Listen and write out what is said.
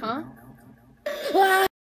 Huh?